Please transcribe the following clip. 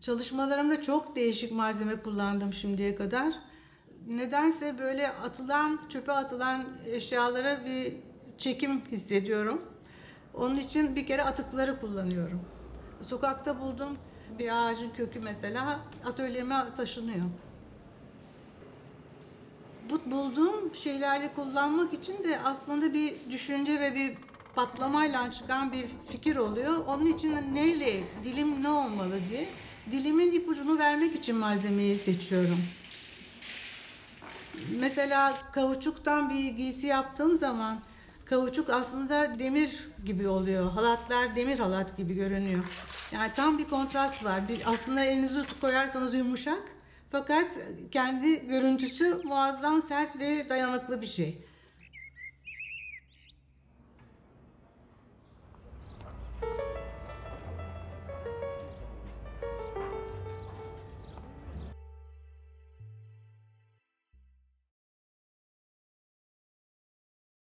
Çalışmalarımda çok değişik malzeme kullandım şimdiye kadar. Nedense böyle atılan, çöpe atılan eşyalara bir çekim hissediyorum. Onun için bir kere atıkları kullanıyorum. Sokakta bulduğum bir ağacın kökü mesela atölyeme taşınıyor. Bu bulduğum şeylerle kullanmak için de aslında bir düşünce ve bir patlamayla çıkan bir fikir oluyor. Onun için neyle, dilim ne olmalı diye dilimin ipucunu vermek için malzemeyi seçiyorum. Mesela kauçuktan bir giysi yaptığım zaman kauçuk aslında demir gibi oluyor. Halatlar demir halat gibi görünüyor. Yani tam bir kontrast var. Bir, aslında elinizi koyarsanız yumuşak fakat kendi görüntüsü muazzam sert ve dayanıklı bir şey.